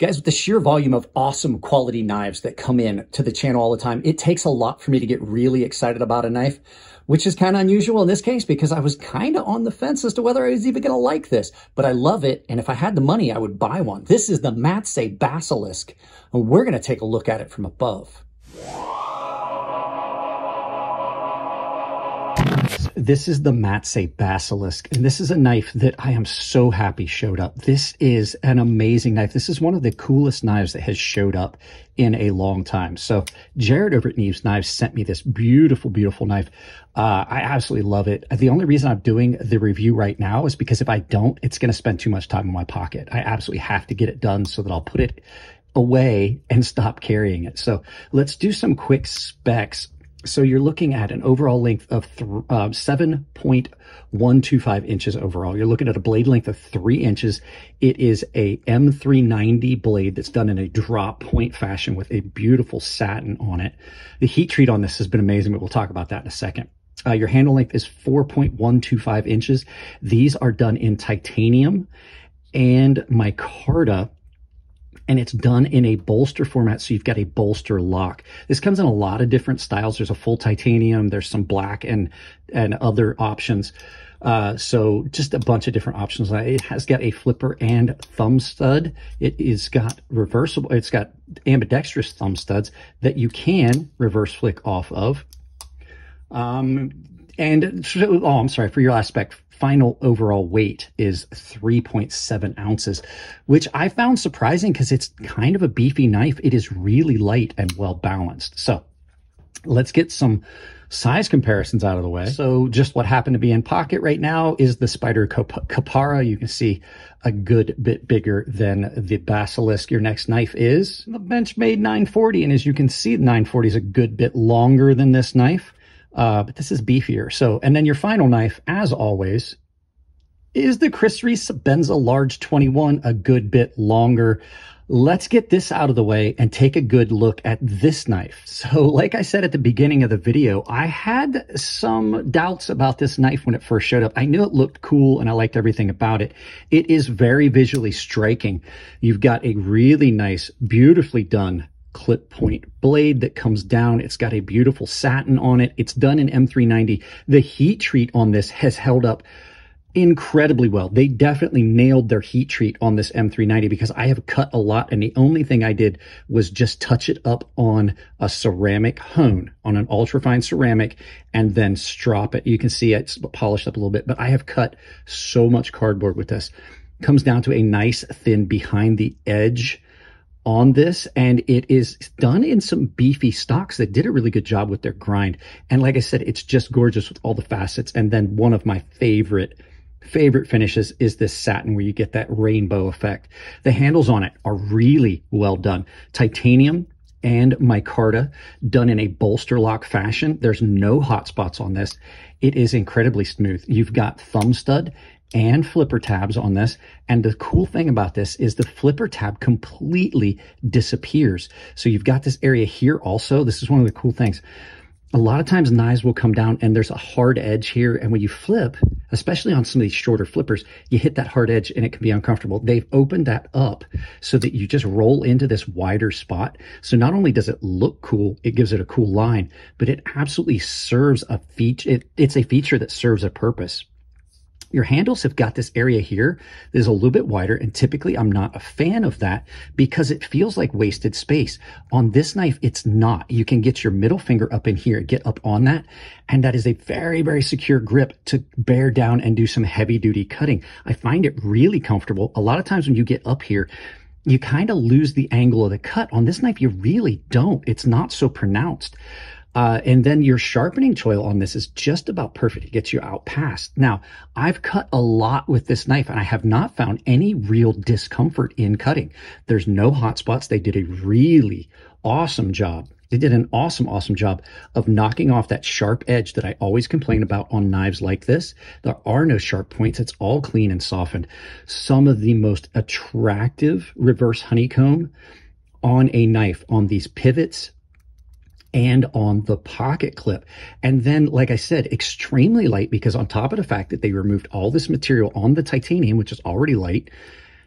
Guys, with the sheer volume of awesome quality knives that come in to the channel all the time, it takes a lot for me to get really excited about a knife, which is kind of unusual in this case because I was kind of on the fence as to whether I was even going to like this, but I love it. And if I had the money, I would buy one. This is the Matsei Basilisk, and we're going to take a look at it from above. This is the Matsei Basilisk, and this is a knife that I am so happy showed up. This is an amazing knife. This is one of the coolest knives that has showed up in a long time. So Jared over at Neeves Knives sent me this beautiful, beautiful knife. Uh, I absolutely love it. The only reason I'm doing the review right now is because if I don't, it's going to spend too much time in my pocket. I absolutely have to get it done so that I'll put it away and stop carrying it. So let's do some quick specs so you're looking at an overall length of uh, 7.125 inches overall. You're looking at a blade length of three inches. It is a M390 blade that's done in a drop point fashion with a beautiful satin on it. The heat treat on this has been amazing, but we'll talk about that in a second. Uh, your handle length is 4.125 inches. These are done in titanium and micarta and it's done in a bolster format. So you've got a bolster lock. This comes in a lot of different styles. There's a full titanium. There's some black and, and other options. Uh, so just a bunch of different options. It has got a flipper and thumb stud. It is got reversible. It's got ambidextrous thumb studs that you can reverse flick off of. Um, and oh, I'm sorry for your last spec final overall weight is 3.7 ounces, which I found surprising because it's kind of a beefy knife. It is really light and well balanced. So let's get some size comparisons out of the way. So just what happened to be in pocket right now is the Spyderco Para. You can see a good bit bigger than the Basilisk. Your next knife is the Benchmade 940. And as you can see, the 940 is a good bit longer than this knife. Uh, but this is beefier. So, and then your final knife, as always, is the Chris Reeve Sebenza Large 21 a good bit longer? Let's get this out of the way and take a good look at this knife. So like I said at the beginning of the video, I had some doubts about this knife when it first showed up. I knew it looked cool and I liked everything about it. It is very visually striking. You've got a really nice, beautifully done clip point blade that comes down. It's got a beautiful satin on it. It's done in M390. The heat treat on this has held up incredibly well. They definitely nailed their heat treat on this M390 because I have cut a lot and the only thing I did was just touch it up on a ceramic hone, on an ultrafine ceramic and then strop it. You can see it's polished up a little bit, but I have cut so much cardboard with this. Comes down to a nice thin behind the edge on this and it is done in some beefy stocks that did a really good job with their grind. And like I said, it's just gorgeous with all the facets. And then one of my favorite favorite finishes is this satin where you get that rainbow effect. The handles on it are really well done. Titanium and micarta done in a bolster lock fashion. There's no hot spots on this. It is incredibly smooth. You've got thumb stud and flipper tabs on this. And the cool thing about this is the flipper tab completely disappears. So you've got this area here also. This is one of the cool things. A lot of times knives will come down and there's a hard edge here. And when you flip, especially on some of these shorter flippers, you hit that hard edge and it can be uncomfortable. They've opened that up so that you just roll into this wider spot. So not only does it look cool, it gives it a cool line, but it absolutely serves a feature. It, it's a feature that serves a purpose. Your handles have got this area here that is a little bit wider, and typically I'm not a fan of that because it feels like wasted space. On this knife, it's not. You can get your middle finger up in here, get up on that, and that is a very, very secure grip to bear down and do some heavy duty cutting. I find it really comfortable. A lot of times when you get up here, you kind of lose the angle of the cut. On this knife, you really don't. It's not so pronounced. Uh, and then your sharpening choil on this is just about perfect. It gets you out past. Now, I've cut a lot with this knife and I have not found any real discomfort in cutting. There's no hot spots. They did a really awesome job. They did an awesome, awesome job of knocking off that sharp edge that I always complain about on knives like this. There are no sharp points. It's all clean and softened. Some of the most attractive reverse honeycomb on a knife on these pivots and on the pocket clip. And then, like I said, extremely light because on top of the fact that they removed all this material on the titanium, which is already light,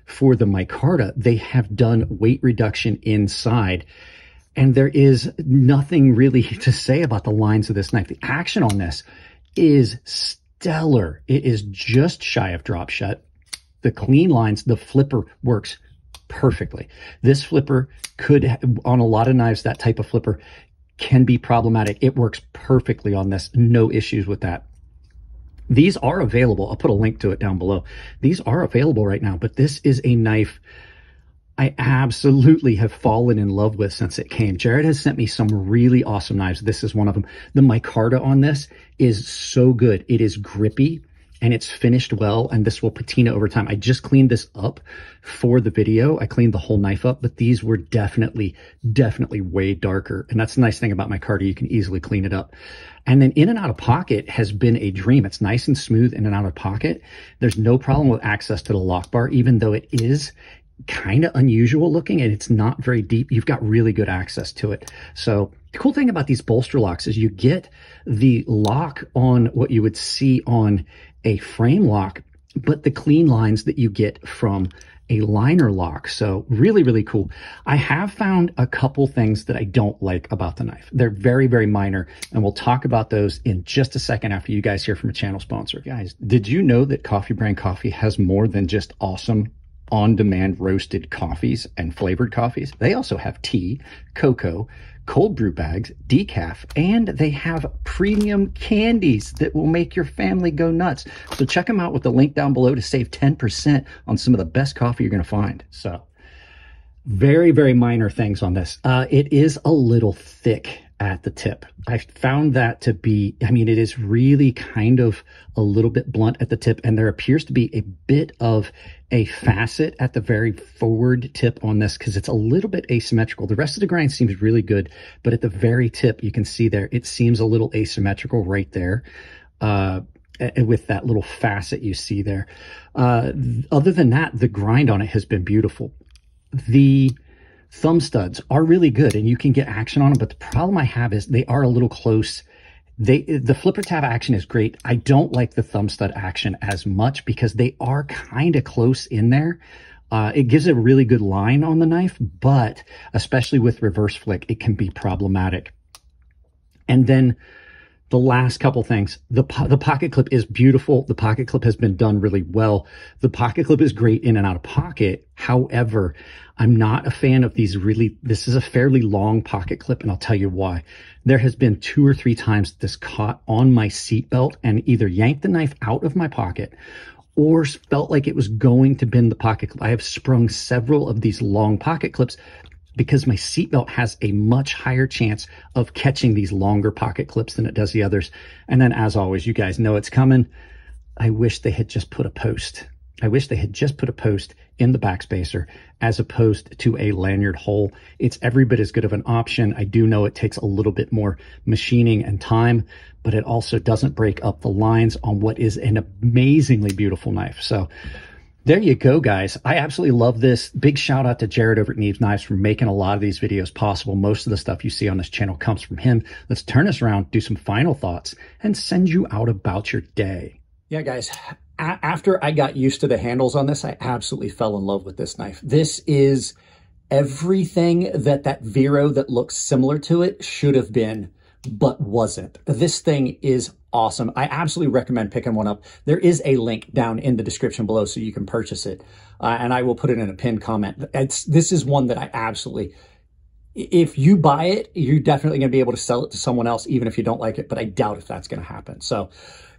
for the micarta, they have done weight reduction inside. And there is nothing really to say about the lines of this knife. The action on this is stellar. It is just shy of drop shut. The clean lines, the flipper works perfectly. This flipper could, on a lot of knives, that type of flipper can be problematic. It works perfectly on this. No issues with that. These are available. I'll put a link to it down below. These are available right now, but this is a knife I absolutely have fallen in love with since it came. Jared has sent me some really awesome knives. This is one of them. The micarta on this is so good. It is grippy and it's finished well and this will patina over time. I just cleaned this up for the video. I cleaned the whole knife up, but these were definitely, definitely way darker. And that's the nice thing about micarta. You can easily clean it up. And then in and out of pocket has been a dream. It's nice and smooth in and out of pocket. There's no problem with access to the lock bar, even though it is kind of unusual looking and it's not very deep. You've got really good access to it. So the cool thing about these bolster locks is you get the lock on what you would see on a frame lock, but the clean lines that you get from a liner lock. So really, really cool. I have found a couple things that I don't like about the knife. They're very, very minor, and we'll talk about those in just a second after you guys hear from a channel sponsor. Guys, did you know that Coffee Brand Coffee has more than just awesome on-demand roasted coffees and flavored coffees. They also have tea, cocoa, cold brew bags, decaf, and they have premium candies that will make your family go nuts. So check them out with the link down below to save 10% on some of the best coffee you're going to find. So very, very minor things on this. Uh, it is a little thick at the tip. I found that to be, I mean, it is really kind of a little bit blunt at the tip, and there appears to be a bit of a facet at the very forward tip on this because it's a little bit asymmetrical. The rest of the grind seems really good, but at the very tip, you can see there, it seems a little asymmetrical right there. Uh, with that little facet you see there. Uh, other than that, the grind on it has been beautiful. The thumb studs are really good and you can get action on them. But the problem I have is they are a little close. They, the flipper tab action is great. I don't like the thumb stud action as much because they are kind of close in there. Uh, it gives a really good line on the knife, but especially with reverse flick, it can be problematic. And then the last couple things. The, the pocket clip is beautiful. The pocket clip has been done really well. The pocket clip is great in and out of pocket. However, I'm not a fan of these really, this is a fairly long pocket clip and I'll tell you why. There has been two or three times this caught on my seatbelt and either yanked the knife out of my pocket or felt like it was going to bend the pocket clip. I have sprung several of these long pocket clips because my seatbelt has a much higher chance of catching these longer pocket clips than it does the others. And then as always, you guys know it's coming. I wish they had just put a post. I wish they had just put a post in the backspacer as opposed to a lanyard hole. It's every bit as good of an option. I do know it takes a little bit more machining and time, but it also doesn't break up the lines on what is an amazingly beautiful knife. So there you go, guys. I absolutely love this. Big shout out to Jared over at Neeves Knives for making a lot of these videos possible. Most of the stuff you see on this channel comes from him. Let's turn this around, do some final thoughts, and send you out about your day. Yeah, guys, after I got used to the handles on this, I absolutely fell in love with this knife. This is everything that that Vero that looks similar to it should have been, but wasn't. This thing is awesome. I absolutely recommend picking one up. There is a link down in the description below so you can purchase it. Uh, and I will put it in a pinned comment. It's, this is one that I absolutely, if you buy it, you're definitely going to be able to sell it to someone else, even if you don't like it, but I doubt if that's going to happen. So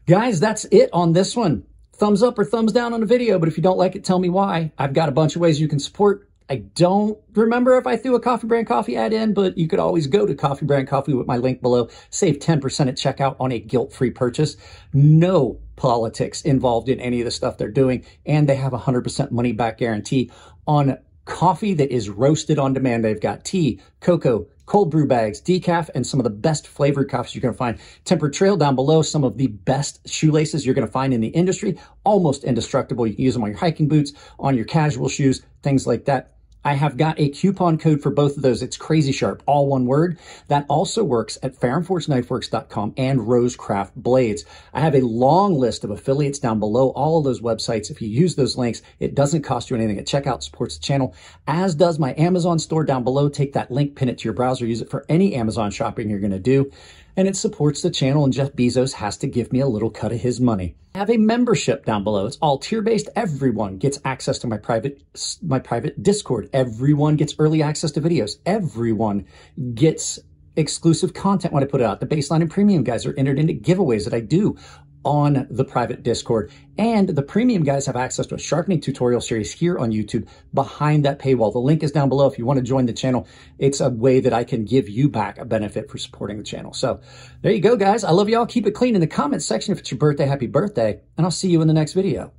guys, that's it on this one. Thumbs up or thumbs down on the video, but if you don't like it, tell me why. I've got a bunch of ways you can support I don't remember if I threw a Coffee Brand Coffee ad in, but you could always go to Coffee Brand Coffee with my link below. Save 10% at checkout on a guilt-free purchase. No politics involved in any of the stuff they're doing, and they have a 100% money-back guarantee on coffee that is roasted on demand. They've got tea, cocoa, cold brew bags, decaf, and some of the best flavored coffees you're going to find. Tempered Trail down below, some of the best shoelaces you're going to find in the industry, almost indestructible. You can use them on your hiking boots, on your casual shoes, things like that I have got a coupon code for both of those. It's crazy sharp, all one word. That also works at farronforgeknifeworks.com and Rosecraft Blades. I have a long list of affiliates down below all of those websites. If you use those links, it doesn't cost you anything. At checkout supports the channel, as does my Amazon store down below. Take that link, pin it to your browser, use it for any Amazon shopping you're going to do and it supports the channel and Jeff Bezos has to give me a little cut of his money. I have a membership down below. It's all tier-based. Everyone gets access to my private my private Discord. Everyone gets early access to videos. Everyone gets exclusive content when I put it out. The baseline and premium guys are entered into giveaways that I do on the private Discord. And the premium guys have access to a sharpening tutorial series here on YouTube behind that paywall. The link is down below if you want to join the channel. It's a way that I can give you back a benefit for supporting the channel. So there you go, guys. I love y'all. Keep it clean in the comments section if it's your birthday. Happy birthday. And I'll see you in the next video.